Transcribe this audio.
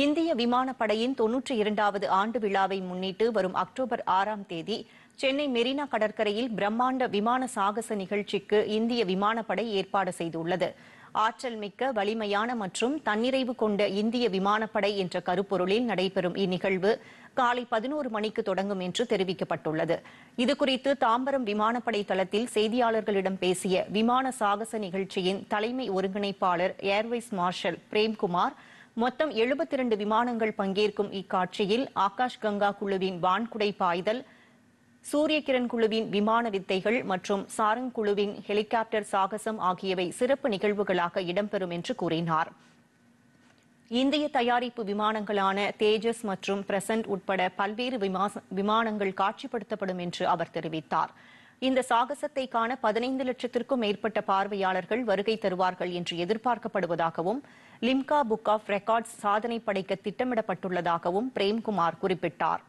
இந்திய விமானப்படையின் தொன்னூற்றி இரண்டாவது ஆண்டு விழாவை முன்னிட்டு வரும் அக்டோபர் ஆறாம் தேதி சென்னை மெரினா கடற்கரையில் பிரம்மாண்ட விமான சாகச நிகழ்ச்சிக்கு இந்திய விமானப்படை ஏற்பாடு செய்துள்ளது. ஆற்றல் மிக்க வலிமையான மற்றும் தன்னிறைவு கொண்ட இந்திய விமானப்படை என்ற கருப்பொருளில் நடைபெறும் இந்நிகழ்வு காலை பதினோரு மணிக்கு தொடங்கும் என்று தெரிவிக்கப்பட்டுள்ளது. இதுகுறித்து தாம்பரம் விமானப்படை தளத்தில் செய்தியாளர்களிடம் பேசிய விமான சாகச நிகழ்ச்சியின் தலைமை ஒருங்கிணைப்பாளர் ஏர்வைஸ் மார்ஷல் பிரேம்குமார் மொத்தம் 72 விமானங்கள் பங்கேற்கும் இக்காட்சியில் ஆகாஷ் கங்கா குழுவின் வான்குடை பாய்தல் சூரிய கிரண் குழுவின் விமான வித்தைகள் மற்றும் சாரங் குழுவின் ஹெலிகாப்டர் சாகசம் ஆகியவை சிறப்பு நிகழ்வுகளாக இடம்பெறும் என்று கூறினார். இந்திய தயாரிப்பு விமானங்களான தேஜஸ் மற்றும் பிரசன்ட் உட்பட பல்வேறு விமானங்கள் காட்சிப்படுத்தப்படும் என்று அவர் தெரிவித்தார். இந்த சாகசத்தை காண பதினைந்து லட்சத்திற்கும் மேற்பட்ட பார்வையாளர்கள் வருகை தருவார்கள் என்று எதிர்பார்க்கப்படுவதாகவும் லிம்கா புக் ஆஃப் ரெக்கார்ட்ஸ் சாதனை படைக்க திட்டமிடப்பட்டுள்ளதாகவும் பிரேம்குமார் குறிப்பிட்டார்.